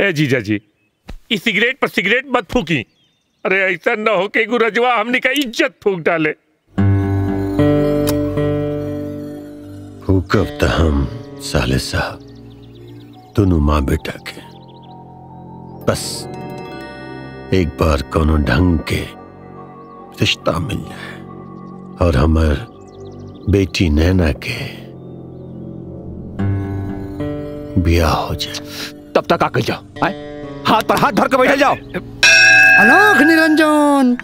ए, जीजा जी इस सिगरेट पर सिगरेट मत फूकी। अरे, ऐसा न हो के गुरजवा हमने का इज़्ज़त फूक डाले। हुकम त हम, साले साहब। दोनों माँ बेटा के। बस, एक बार कोनो ढंग के रिश्ता मिल जाए। और हमार बेटी नैना के ब्याह हो जाए। तब तक आकर जाओ। आए? हाथ पर हाथ धर के बैठ जाओ। अलोक निरंजन।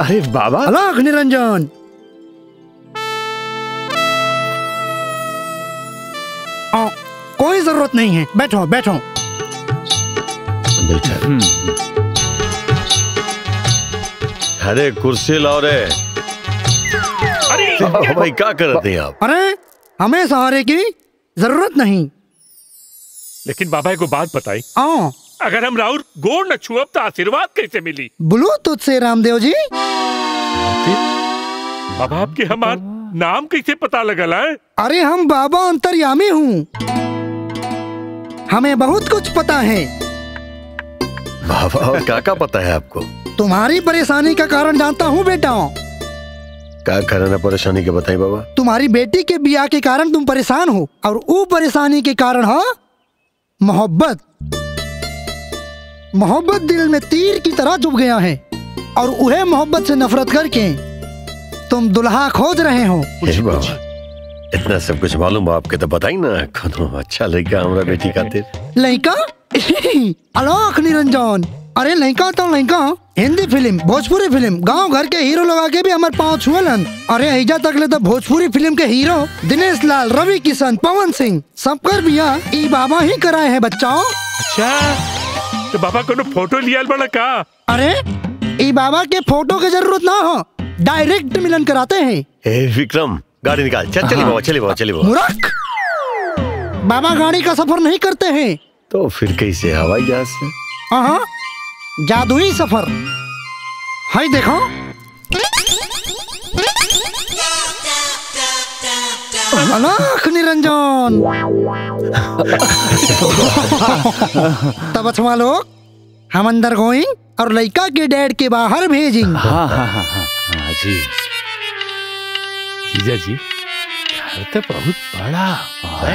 अरे बाबा। अलोक निरंजन। आ, कोई ज़रूरत नहीं है। बैठो बैठो। अरे कुर्सी लाओ रे। अरे। भाई क्या करते हैं आप? अरे हमें सहारे की ज़रूरत नहीं। लेकिन बाबा को बात बताई। आओ अगर हम राउर गोड़ न छुअब तो आशीर्वाद कैसे मिली? ब्लूटूथ से रामदेव जी। बाबा आपके हमार नाम कैसे पता लगल है? अरे हम बाबा अंतर्यामी हूँ। हमें बहुत कुछ पता है। बाबा और क्या क्या पता है आपको? तुम्हारी परेशानी का कारण जानता हूँ बेटा। क्या कारण परेशानी के बताइए बाबा। तुम्हारी बेटी के बिया के कारण तुम परेशान हो और वो परेशानी के कारण हाँ? मोहब्बत। मोहब्बत दिल में तीर की तरह चुभ गया है और उहे मोहब्बत से नफरत करके तुम दुल्हा खोज रहे हो। बाबा इतना सब कुछ मालूम है आपके तो बताई ना कोनो अच्छा लड़का हमारा बेटी खातिर। लड़का? अलोक निरंजन। अरे लड़का तो लड़का। हिंदी फ़िल्म भोजपुरी फ़िल्म गाँव घर के हीरो लोग आके भी हमारे पाँव छुअलन अरे ऐजा तक ले तो भोजपुरी फ़िल्म के हीरो दिनेश लाल रवि किशन पवन सिंह सबकर बिया ई बाबा ही कराए हैं बच्चाओं। अच्छा तो बाबा कोनो फ़ोटो लिया बड़ा का? अरे ई बाबा के फ़ोटो की ज़रूरत ना हो डायरेक्ट मिलन कराते हैं। हे विक्रम गाड़ी निकाल। चल चलिए बाबा चलिए बाबा चलिए बाबा। मूर्ख! बाबा गाड़ी का सफ़र नहीं करते हैं। तो फिर कैसे हवाई जहाज़ से? हाँ। जादुई सफ़र। है देखो। अलाख निरंजन। तब अच्छा लोग, हम अंदर गोइंग और लड़का के डैड के बाहर भेजिंग। हाँ हाँ हाँ हाँ हाँ जी। जीजा जी। घर तो बहुत बड़ा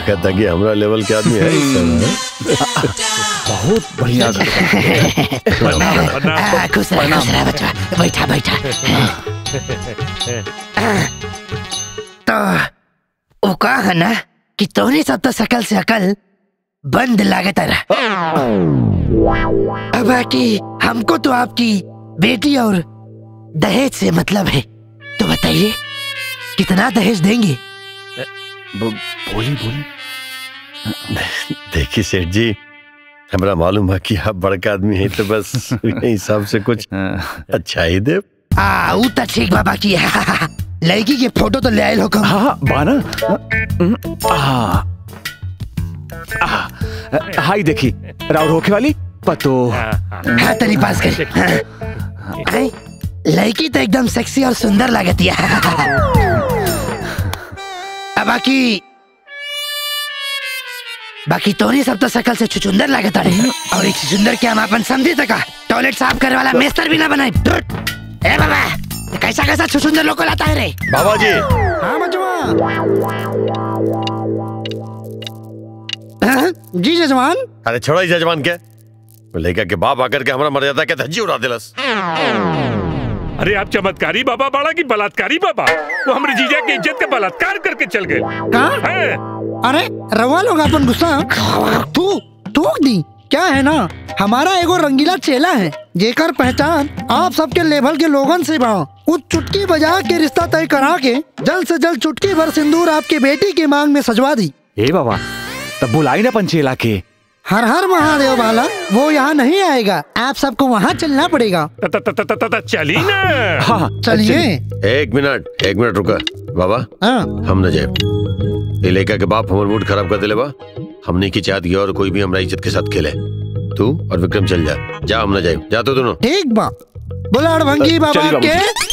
कहता कि हमारा लेवल के आदमी है। बहुत बढ़िया खुश रह खुश रह बच्चा बैठा बैठा तो वो कहा है ना कि तोहनी सब तो सकल से अकल बंद लागत रहा अब बाकी हमको तो आपकी बेटी और दहेज से मतलब है। तो बताइए कितना दहेज देंगे? बोली बोली देखिए सेठ जी हमारा मालूम है कि आप बड़का आदमी हैं तो बस हिसाब से कुछ अच्छा ही दे। आ तो ठीक बाबा की है। लड़की के फ़ोटो तो ले आए हो कम हाँ बाना। हाँ हाँ हाई देखी राउर होके वाली पतो। हाँ तनी पास कर हाँ। लड़की तो एकदम सेक्सी और सुंदर लगती है। बाकी बाकी तोरी सब तो सकल से छुचुंदर लागत रहे और एक छुचुंदर के हम अपन समझी तका टॉयलेट साफ़ करे वाला मेस्तर भी ना बनाए। ए बाबा कैसा कैसा छुचुंदर लोग को लाता है रे? बाबा जी हाँ हाँ, जी जजमान अरे छोड़ा ही जजमान के। लड़का के बाप आकर के हमारा मर्यादा के धज्जी उड़ा दिलस। अरे आप चमत्कारी बाबा बाड़ा की बलात्कारी बाबा। वो हमारे जीजा की इज़्ज़त का बलात्कार करके चल गए। कहाँ अरे रवा लोग अपन गुस्सा तू थूक दी क्या है ना? हमारा एगो रंगीला चेला है जेकर पहचान आप सबके लेवल के लोगन से बा। उस चुटकी बजा के रिश्ता तय करा के जल्द से जल्द चुटकी भर सिंदूर आपके बेटी की मांग में सजवा दी। ए बाबा तब बुलाई ना पंचेला के। हर हर महादेव वाला वो यहाँ नहीं आएगा। आप सबको वहाँ चलना पड़ेगा। त- त- त- त- त- त- चली ना। हाँ चलिए। एक मिनट एक मिनट रुका। बाबा हाँ। हम न जाए। ये लड़का के बाप हमारे मूड खराब कर दिले बा। हमने की चाहत गया और कोई भी हमारा इज़्ज़त के साथ खेले। तू और विक्रम चल जा। जा हम न जाए। जा तो दोनों। ठीक बा। बोला अड़भंगी बाबा चलिए। के।